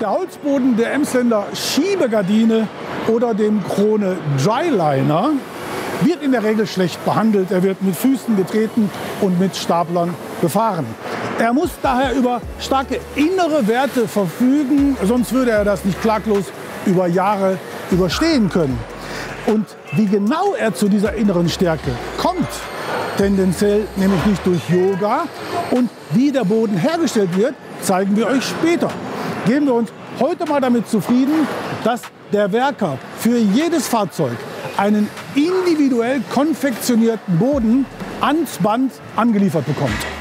Der Holzboden der Emsländer Schiebegardine oder dem Krone Dryliner wird in der Regel schlecht behandelt. Er wird mit Füßen getreten und mit Staplern befahren. Er muss daher über starke innere Werte verfügen, sonst würde er das nicht klaglos über Jahre überstehen können. Und wie genau er zu dieser inneren Stärke kommt, tendenziell nämlich nicht durch Yoga und wie der Boden hergestellt wird, zeigen wir euch später. Geben wir uns heute mal damit zufrieden, dass der Werker für jedes Fahrzeug einen individuell konfektionierten Boden ans Band angeliefert bekommt.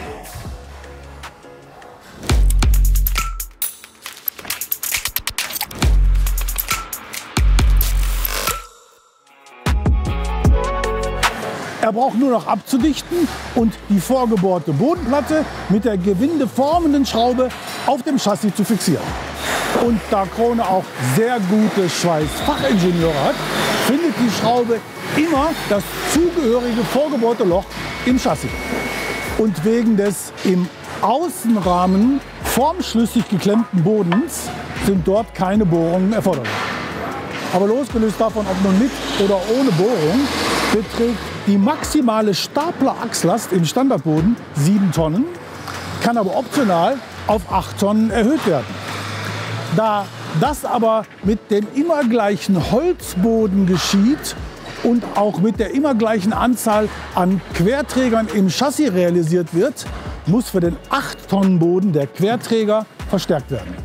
Er braucht nur noch abzudichten und die vorgebohrte Bodenplatte mit der gewindeformenden Schraube auf dem Chassis zu fixieren. Und da Krone auch sehr gute Schweißfachingenieure hat, findet die Schraube immer das zugehörige vorgebohrte Loch im Chassis. Und wegen des im Außenrahmen formschlüssig geklemmten Bodens sind dort keine Bohrungen erforderlich. Aber losgelöst davon, ob nun mit oder ohne Bohrung, beträgt die maximale Staplerachslast im Standardboden 7 Tonnen, kann aber optional auf 8 Tonnen erhöht werden. Da das aber mit dem immer gleichen Holzboden geschieht und auch mit der immer gleichen Anzahl an Querträgern im Chassis realisiert wird, muss für den 8-Tonnen-Boden der Querträger verstärkt werden.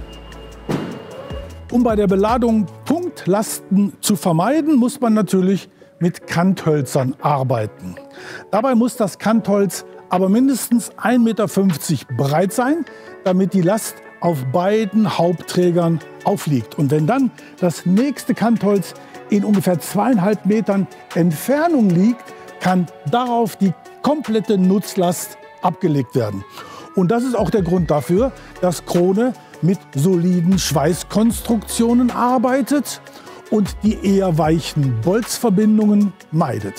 Um bei der Beladung Punktlasten zu vermeiden, muss man natürlich mit Kanthölzern arbeiten. Dabei muss das Kantholz aber mindestens 1,50 Meter breit sein, damit die Last auf beiden Hauptträgern aufliegt. Und wenn dann das nächste Kantholz in ungefähr zweieinhalb Metern Entfernung liegt, kann darauf die komplette Nutzlast abgelegt werden. Und das ist auch der Grund dafür, dass Krone mit soliden Schweißkonstruktionen arbeitet und die eher weichen Bolzverbindungen meidet.